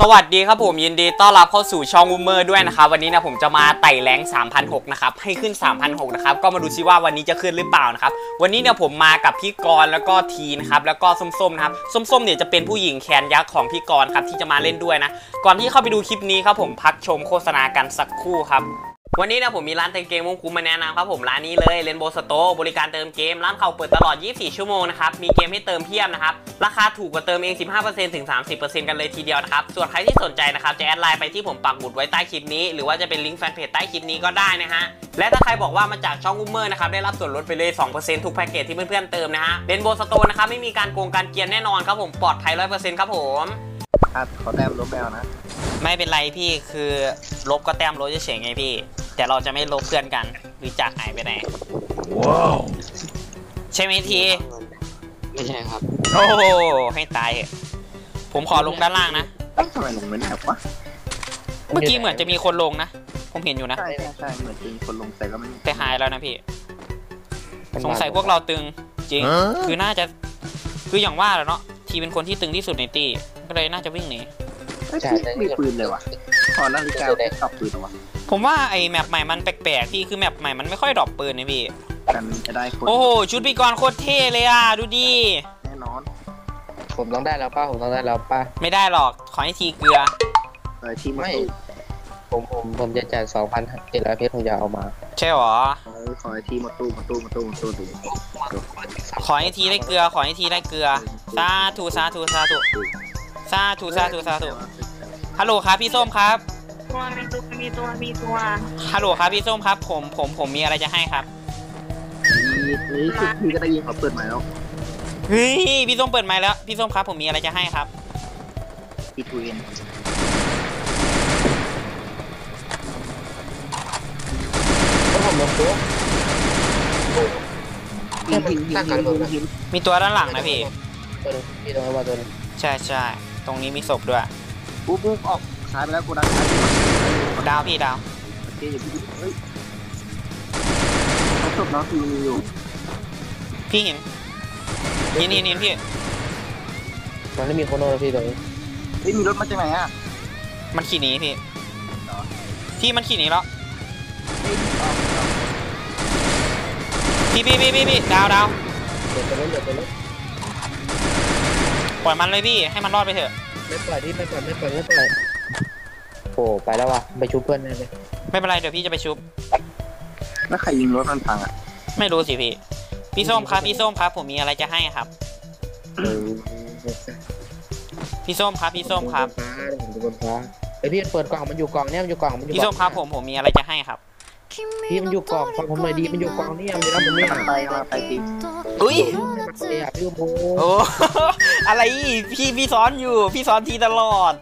สวัสดีครับผมยินดีต้อนรับเข้าสู่ช่องวูเมอร์ด้วยนะครับวันนี้นะผมจะมาไต่แรง3,006นะครับให้ขึ้น 3,006นะครับก็มาดูซิว่าวันนี้จะขึ้นหรือเปล่านะครับวันนี้เนี่ยผมมากับพี่กรณ์แล้วก็ทีนะครับแล้วก็ส้มๆนะครับส้มๆเนี่ยจะเป็นผู้หญิงแขนยักษ์ของพี่กรณ์ครับที่จะมาเล่นด้วยนะก่อนที่เข้าไปดูคลิปนี้ครับผมพักชมโฆษณากันสักครู่ครับ วันนี้นะผมมีร้านเติมเกมมุ้งคุ้มมาแนะนำครับผมร้านนี้เลยเลนโบสโตบริการเติมเกม ร้านเขาเปิดตลอด 24 ชั่วโมงนะครับ มีเกมให้เติมเพียบนะครับ ราคาถูกกว่าเติมเอง 15%ถึง 30%กันเลยทีเดียวนะครับ ส่วนใครที่สนใจนะครับจะแอดไลน์ไปที่ผมปักหมุดไว้ใต้คลิปนี้ หรือว่าจะเป็นลิงก์แฟนเพจใต้คลิปนี้ก็ได้นะฮะและถ้าใครบอกว่ามาจากช่องอุ้มเมอร์นะครับได้รับส่วนลดไปเลย 2%ทุกแพ็กเกจที่เพื่อนๆเติมนะฮะเลนโบสโตนะครับไม่มีการโกงการเกรียนแน่นอนครับผมปลอดภัย100%ครับผมถ้าเขาแต้มลบแมวนะ ไม่เป็นไรพี่คือลบก็แต้มลบเฉยๆไงพี่ แต่เราจะไม่ลบเพื่อนกัน หรือจากหายไปไหน ว้าว ใช่ไหมที ไม่ใช่ครับโอ้โหให้ตายเถอะผมขอลงด้านล่างนะทำไมลงไม่ได้วะเมื่อกี้เหมือนจะมีคนลงนะ ผมเห็นอยู่นะ ใช่ใช่ใช่เหมือนจริงคนลงแต่ก็ไม่แต่หายแล้วนะพี่ สงสัยพวกเราตึงจริง คือน่าจะคืออย่างว่าแหล้วเนาะทีเป็นคนที่ตึงที่สุดในตีก็เลยน่าจะวิ่งหนี เฮ้ยมีปืนเลยวะขอนาฬิกาได้ขับปืนเหรอวะ ผมว่าไอ้ map ใหม่มันแปลกๆพี่คือ map ใหม่มันไม่ค่อย drop ปืนนะพี่กันจะได้คนโอ้โหชุดพี่กรณ์โคตรเท่เลยอะดูดิแน่นอนผมต้องได้แล้วป้าผมต้องได้แล้วป้าไม่ได้หรอกขอให้ทีเกลือเออทีมไม่ไม่ผมผมผมจะจ่ายสองพันเจ็ดร้อยเพชรผมจะเอามา ใช่หรอเออขอให้ทีมมาตู้มาตู้มาตู้มาตู้ดูขอให้ทีได้เกลือ ขอให้ทีได้เกลือสาธุสาธุสาธุสาธุสาธุสาธุฮัลโหลครับพี่ส้มครับตัว มีตัวมีตัวมีตัวฮัลโหลครับพี่ส้มครับ ผมผมผมมีอะไรจะให้ครับนี่นี่คือพี่ก็ได้ยินเขาเปิดใหม่แล้วเฮ้ยพี่ส้มเปิดไมค์แล้วพี่ส้มครับผมมีอะไรจะให้ครับ พี่ทูเอ็นแล้วผมลงตัวหินหินหินหินหินมีตัวด้านหลังนะพี่ตัวนึงพี่ต้องเอามาตัวนึงใช่ใช่ตรงนี้มีศพด้วย ปุ๊บปุ๊บออกซ้ายไปแล้วกูดังซ้ายดาวพี่ดาวโอเคอย่าพี่เฮ้ยเขาจบน้องคือมีอยู่พี่เห็นนี่นี่นี่พี่ มันไม่มีโคโน่แล้วพี่ตัวนี้เฮ้ยมีรถมาจากไหนอะมันขี่หนีพี่พี่มันขี่หนีแล้วเฮ้ยออกออกพี่พี่พี่พี่พี่ดาวดาวเดี๋ยวตัวนี้เดี๋ยวตัวนี้ปล่อยมันเลยพี่ให้มันรอดไปเถอะไม่ปล่อยที่ไม่ปล่อยไม่ปล่อยไม่ปล่อย โอ้ไปแล้วว่ะไปชูเพื่อนแน่เลยไม่เป็นไรเดี๋ยวพี่จะไปชุบ แล้วใครยิงรถมันพังอะไม่รู้สิพี่ พี่ส้มครับพี่ส้มครับผมมีอะไรจะให้ครับเออพี่ส้มครับพี่ส้มครับฟ้าผมดูบนฟ้าไอพี่เปิดกล่องมันอยู่กล่องเนี่ยมันอยู่กล่องมันอยู่พี่ส้มครับผมผมมีอะไรจะให้ครับพี่มันอยู่กล่องฟังผมหน่อยดีมันอยู่กล่องเนี่ยมันอยู่แล้วมันเนี่ยกำลังไปกำลังไปทีอุ้ยไม่อยากพี่โมโอ้อะไรอีกพี่พี่ซ้อนอยู่พี่ซ้อนทีตลอด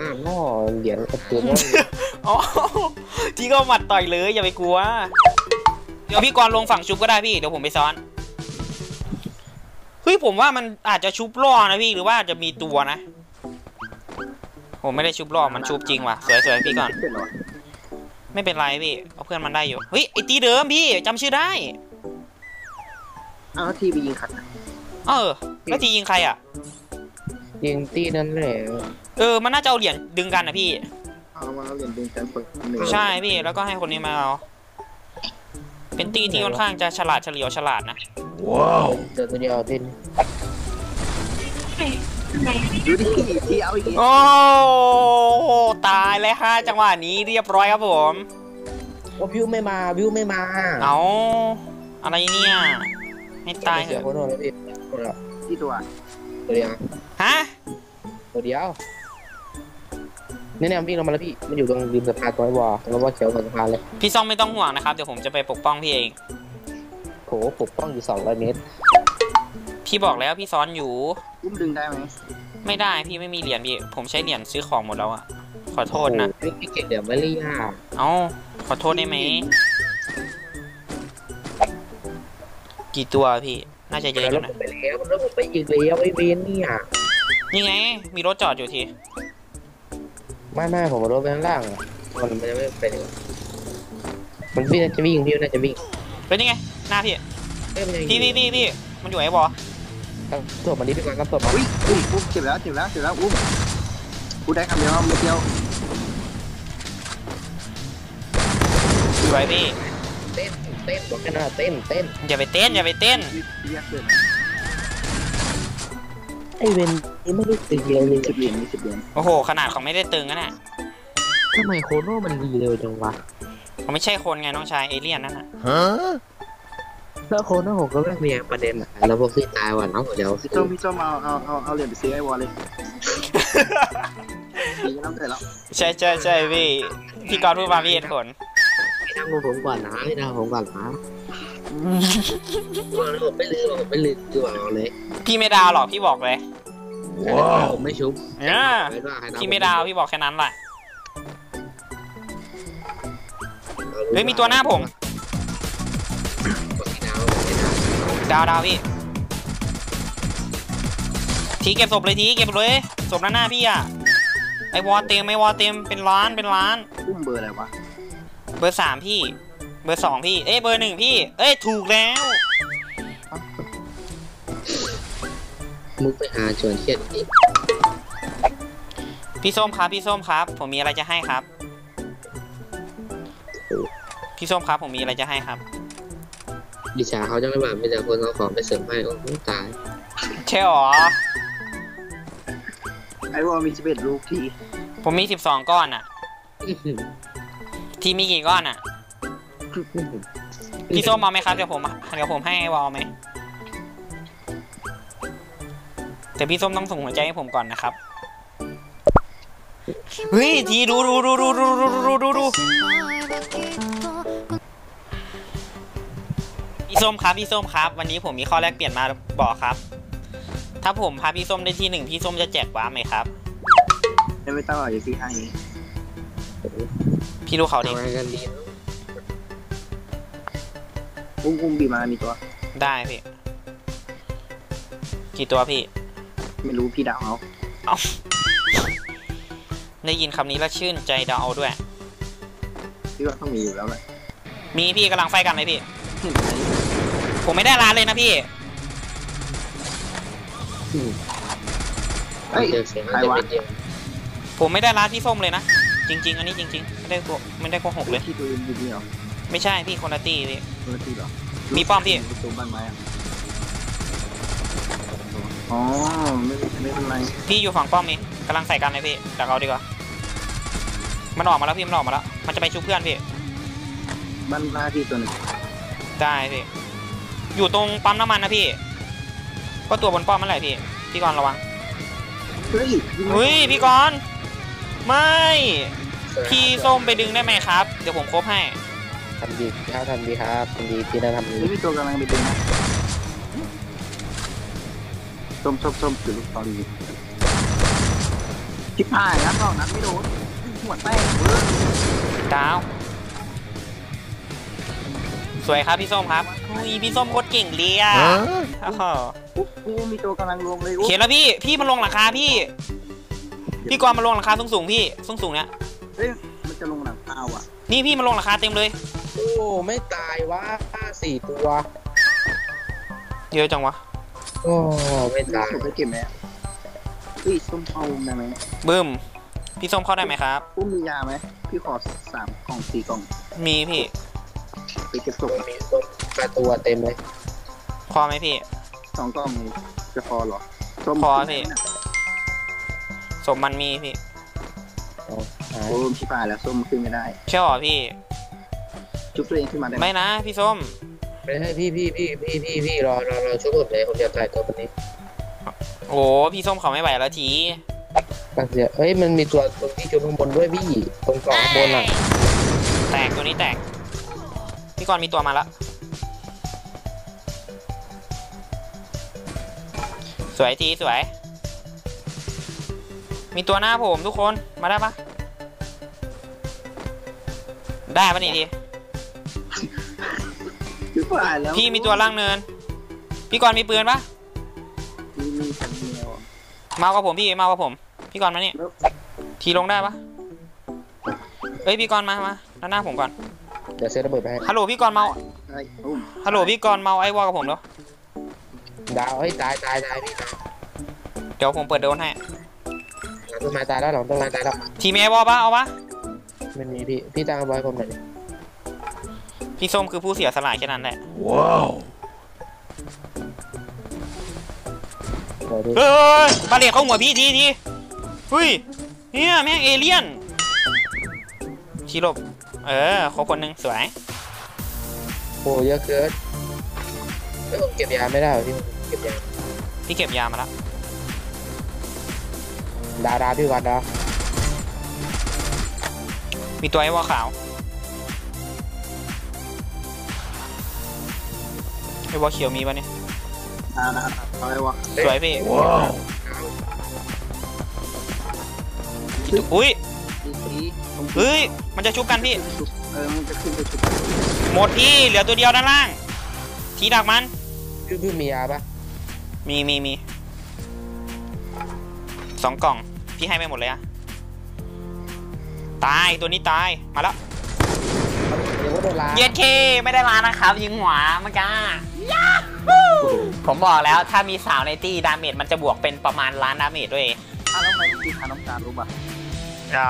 โอ้แต่ว่าล่อเหรียญกระตุ้นว่าอ๋อที่ก็หมัดต่อยเลยอย่าไปกลัว เดี๋ยวพี่กรณ์ลงฝั่งชุบก็ได้พี่เดี๋ยวผมไปซ้อนเฮ้ยผมว่ามันอาจจะชุบล่อนะพี่หรือว่าจะมีตัวนะผมไม่ได้ชุบล่อมันชุบจริงว่ะสวยๆพี่ก่อนเป็นหรอไม่เป็นไรพี่เอาเพื่อนมันได้อยู่เฮ้ยไอตีเดิมพี่จำชื่อได้อ้าวทีไปยิงขัดเออแล้วทียิงใครอะยิงตีนั่นแหละ เออมันน่าจะเอาเหรียญดึงกันนะพี่ เอามาเหรียญดึงกันคนหนึ่งใช่พี่แล้วก็ให้คนนี้มาเอา เป็นตีที่ค่อนข้างจะฉลาดเฉลียวฉลาดนะเดินตัวเดียวตินดูดิทีเอาอีกโอ้ตายเลยฮะจังหวะนี้เรียบร้อยครับผมว่าวิวไม่มาวิวไม่มาเอาอะไรเนี่ยให้ตายเถเสียอะคนโน่นแล้วพี่คนละที่ตัวตัวเดียวฮะตัวเดียว นี่เนี่ยวิ่งลงมาแล้วพี่ มันอยู่ตรงริมสะพานตัวไอ้วอลแล้วว่าเขียวบนสะพานเลยพี่ซ่องไม่ต้องห่วงนะครับเดี๋ยวผมจะไปปกป้องพี่เองโถปกป้องอยู่200เมตร พี่บอกแล้วพี่ซ้อนอยู่ อุ้มดึงได้ไหมไม่ได้พี่ไม่มีเหรียญพี่ ผมใช้เหรียญซื้อของหมดแล้วอะขอโทษนะ โอ้โหพี่เก่งเดี๋ยวไม่รียากเอ้าขอโทษได้ไหม กี่ตัวพี่ น่าจะเยอะอแล้ยู่วผนะมไปแล้วแล้วผมไปอีกแล้วไอ้เวนเนี่ย นี่ไง มีรถจอดอยู่ที ไม่ไม่ผมเอารถไปข้างล่างอะมันมันจะไม่ไปเลยมันวิ่งน่าจะวิ่งพี่น่าจะวิ่งเป็นยังไงหน้าพี่เอ้ยมันยังพี่พี่พี่พี่มันอยู่ไหนบอครับตัวมันนี้ไปก่อนครับตัวมันอุ้ยอุ้ยอุ้มเจ็บแล้วเจ็บแล้วเจ็บแล้วอุ้มพูดได้คำเดียวว่าไม่เดียวสวยพี่เต้นเต้นบอกกันนะเต้นเต้นอย่าไปเต้นอย่าไปเต้น เรียกเลย ไอเวนนี่ไม่ได้ตีเลยมีสิบเหรียญมีสิบเหรียญโอ้โห ขนาดเขาไม่ได้ตึงนะน่ะทำไมโคโน่มันดีเร็วจังวะเขาไม่ใช่คนไงน้องชายเอเลี่ยนนั่นน่ะแล้วโคโน่ผมก็ไม่มีประเด็นอะแล้วพวกที่ตายว่ะน้องเดี๋ยวพี่ส้มพี่ส้มเอาเอาเอาเอาเหรียญไปซื้อไอ้วอลเลยดีก็ต้องเสร็จแล้วใช่ใช่ใช่พี่พี่กรณ์พูดมาพี่เหตุผลพี่ทำผมก่อนนะพี่ทำผมก่อนนะ ผมไม่ลืมผมไม่ลืมดีกว่าเอาเลยพี่ไม่ดาวหรอกพี่บอกเลยผมไม่ชุบเนี่ยไม่ว่าใครทำพี่ไม่ดาวพี่บอกแค่นั้นแหละเฮ้ยมีตัวหน้าผมพี่ดาวไม่ดาวดาวดาวพี่ทีเก็บศพเลยทีเก็บเลยศพหน้าหน้าพี่อะไอวอลเต็มไอวอลเต็มเป็นล้านเป็นล้านอุ้มเบอร์อะไรวะเบอร์สามพี่ เบอร์สองพี่ เอ้ยเบอร์หนึ่งพี่ เอ้ยถูกแล้ว มุกไปหาชวนเครียดอีกพี่ส้มครับพี่ส้มครับ ผมมีอะไรจะให้ครับ พี่ส้มครับผมมีอะไรจะให้ครับ ดิฉาเขาจะไม่แบบมีแต่คนเอาของไปเสริมให้โอ้โหตายใช่หรอ ไอ้วอลมีสิบเอ็ดลูกทีผมมีสิบสองก้อนอะทีมีกี่ก้อนอะ พี่ส้มเอาไหมครับเดี๋ยวผมเดี๋ยวผมให้ไอวอลไหมแต่พี่ส้มต้องส่งหัวใจให้ผมก่อนนะครับ เฮ้ยทีดูดูดูดูดูดูดูดูดูพี่ส้มครับพี่ส้มครับ วันนี้ผมมีข้อแลกเปลี่ยนมาบอกครับ ถ้าผมพาพี่ส้มได้ที่หนึ่งพี่ส้มจะแจกว้าร์ปไหมครับไม่ต้องหรอกอย่าซื้อให้พี่ดูเขาดิทำงานกันดี อุ้มอุ้มบีมามีตัว ได้พี่ กี่ตัวพี่ ไม่รู้พี่ดาวเอาเอาได้ยินคำนี้แล้วชื่นใจเดาเอาด้วย พี่ว่าต้องมีอยู่แล้วแหละมีพี่กำลังไฟกันเลยพี่ เห็นไหมผมไม่ได้ร้านเลยนะพี่เฮ้ย เจอเสียงใครจะวะเป็นเดียวผมไม่ได้ร้านพี่ส้มเลยนะ จริง ๆ อันนี้จริง ๆ ไม่ได้โกไม่ได้โกหกเลย ที่ตัวเองอยู่นี่เหรอ ไม่ใช่พี่คนละตีพี่ตัวที่เหรอมีป้อมพี่ตัวบ้านไม้อะอ๋อไม่ไม่เป็นไรพี่อยู่ฝั่งป้อมนี่กำลังใส่กันเลยพี่แต่เอาดีกว่า มันออกมาแล้วพี่มันออกมาแล้ว มันจะไปชุบเพื่อนพี่ บ้านหน้าที่ตัวหนึ่งได้พี่ อยู่ตรงปั๊มน้ำมันนะพี่ ก็ตัวบนป้อมนั่นแหละพี่ พี่กรณ์ระวัง เฮ้ยเฮ้ยพี่กรณ์ไม่ พี่ส้มไปดึงได้ไหมครับ เดี๋ยวผมครบให้ ทำดีครับทำดีครับทำดีพี่น่าทำดีเฮ้ยมีตัวกำลังไปดึงนะส้มส้มส้มถือลูกตอนนี้ชิบหายแล้วสองนัดไม่โดนหัวแตกเว้ยดาว สวยครับพี่ส้มครับอุ้ยพี่ส้มโคตรเก่งเลยอะโอ้โหอุ๊บกูมีตัวกำลังลงเลยเขียนแล้วพี่ พี่มาลงหลังคาพี่ พี่กรณ์มาลงหลังคาสูงสูงๆพี่สูงสูงๆเนี้ยเฮ้ยมันจะลงหลังคาว่ะ นี่พี่มาลงหลังคาเต็มเลย โอ้ไม่ตายวะสี่ตัวเยอะจังวะ โอ้ไม่ตายผมไปเก็บไหมอะเฮ้ยส้มเอาได้ไหมบึ้ม พี่ส้มเข้าได้ไหมครับอุ้มมียาไหมพี่ขอสามกล่องสี่กล่องมีพี่ ไปเก็บศพมีส้มปลาตัวเต็มเลยพอไหมพี่ สองกล่องจะพอเหรอส้มพอพี่ สมมันมีพี่ เอาหายโอ้ยชิบหายแล้วส้มขึ้นไม่ได้ใช่หรอพี่ จุ๊บตัวเองขึ้นมาได้ไหมไม่นะพี่ส้มไม่ให้พี่พี่พี่พี่พี่พี่รอรอรอช่วยผมเลยผมจะถ่ายตัวคนนี้โอ้พี่ส้มเขาไม่ไหวแล้วทีปังเสียเฮ้ยมันมีตัวตรงที่จุดข้างบนด้วยพี่ตรงกล่องข้างบนอะแตกตัวนี้แตกพี่กรณ์มีตัวมาแล้วสวยทีสวย มีตัวหน้าผมทุกคนมาได้ปะ ได้ปะนี่ทีชิบหายแล้วพี่มีตัวล่างเนิน พี่กรณ์มีปืนปะมีมีคันเดียวมากับผมพี่มากับผม พี่กรณ์มานี่แล้วทีลงได้ปะเอ้ยพี่กรณ์มามาด้านหน้าผมก่อนเดี๋ยวเซตระเบิดไปให้ฮัลโหลพี่กรณ์เมาไอ้อุ้มฮัลโหลพี่กรณ์เมาไอ้วอลกับผมเนาะดาวเฮ้ยตายตายตายพี่ตายเดี๋ยวผมเปิดโดนให้งั้นต้นไม้ตายแล้วหลังต้นไม้ตายแล้วทีมเอวอปะเอาปะ ไม่มีพี่ พี่ตั้งบอยผมหน่อยดิพี่ส้มคือผู้เสียสละแค่นั้นแหละเดี๋ยวดิเฮ้ยบาเลตเข้าหัวพี่ทีทีเฮ้ยเนี่ยแม่งเอเลี่ยนชีหลบเออครบคนหนึ่งสวย โอ้เยอะเกินแล้วผมเก็บยาไม่ได้เหรอพี่เก็บยาพี่เก็บยามาแล้วดาดาพี่วัดดา มีตัวไอ้วอขาวไอ้วอเขียวมีปะเนี่ยอ่านะครับเอาไว้วะสวยพี่อุ้ยอีสีตรงเฮ้ยมันจะชุบกันพี่ชุบเออมันจะขึ้นไปชุบหมดพี่เหลือตัวเดียวด้านล่าง ทีดักมันพี่พี่มียาปะมีมีมีสองกล่อง พี่ให้ไปหมดเลยอะ ตายตัวนี้ตายมาแล้วเดี๋ยวก็โดนล้างเย็ดเคไม่ได้ร้านนะครับ ยิงหัวเมื่อกี้ยาผมบอกแล้วถ้ามีสาวในตี้ดาเมจมันจะบวกเป็นประมาณล้านดาเมจด้วยอะแล้วทำไมตีทาน้ำตาลรู้ป่ะอ่า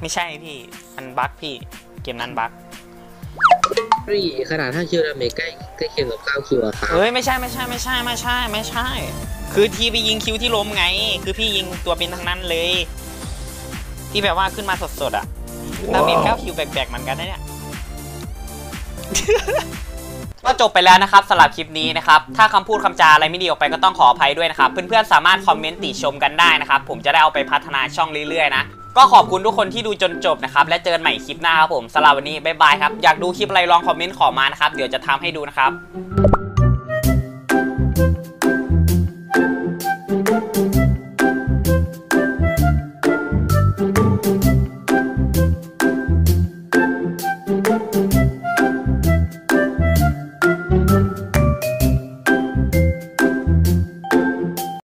ไม่ใช่พี่มันบั๊กพี่เกมนั้นบั๊กพี่ขนาด5คิวดาเมจใกล้ใกล้เคียงกับ9คิวอะครับเอ้ยไม่ใช่ไม่ใช่ไม่ใช่ไม่ใช่ไม่ใช่ คือทีไปยิงคิวที่ล้มไง คือพี่ยิงตัวเป็นทั้งนั้นเลย ที่แบบว่าขึ้นมาสดๆอะ damage เก้า kill แบกๆเหมือนกันนะเนี่ย ก็จบไปแล้วนะครับสำหรับคลิปนี้นะครับ ถ้าคำพูดคำจาอะไรไม่ดีออกไปก็ต้องขออภัยด้วยนะครับ เพื่อนๆสามารถ comment ติชมกันได้นะครับ ผมจะได้เอาไปพัฒนาช่องเรื่อยๆนะ ก็ขอบคุณทุกคนที่ดูจนจบนะครับ และเจอกันใหม่คลิปหน้าครับผมสำหรับวันนี้ bye bye ครับ อยากดูคลิปอะไรลอง comment ขอมานะครับ เดี๋ยวจะทำให้ดูนะครับ